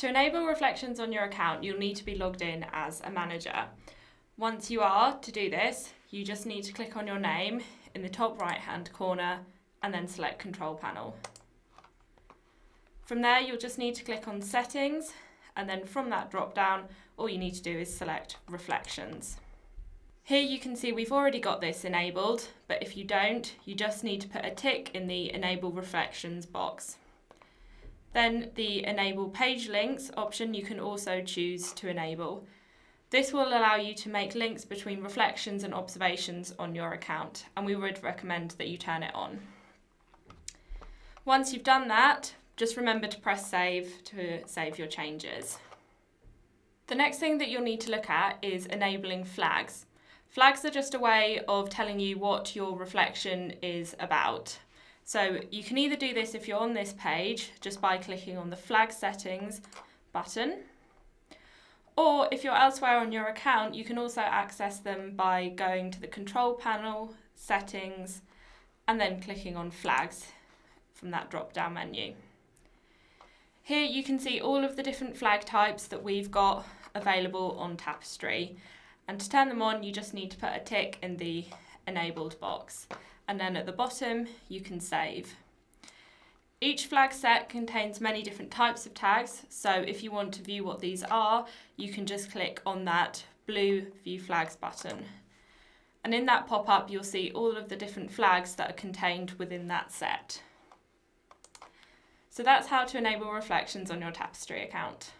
To enable reflections on your account, you'll need to be logged in as a manager. Once you are, to do this, you just need to click on your name in the top right hand corner and then select Control Panel. From there, you'll just need to click on Settings and then from that drop down, all you need to do is select Reflections. Here you can see we've already got this enabled, but if you don't, you just need to put a tick in the Enable Reflections box. Then the Enable Page Links option you can also choose to enable. This will allow you to make links between reflections and observations on your account, and we would recommend that you turn it on. Once you've done that, just remember to press save to save your changes. The next thing that you'll need to look at is enabling flags. Flags are just a way of telling you what your reflection is about. So you can either do this if you're on this page just by clicking on the flag settings button, or if you're elsewhere on your account, you can also access them by going to the control panel, settings, and then clicking on flags from that drop down menu. Here you can see all of the different flag types that we've got available on Tapestry. And to turn them on, you just need to put a tick in the enabled box and then at the bottom you can save. Each flag set contains many different types of tags, so if you want to view what these are, you can just click on that blue View Flags button. And in that pop-up you'll see all of the different flags that are contained within that set. So that's how to enable reflections on your Tapestry account.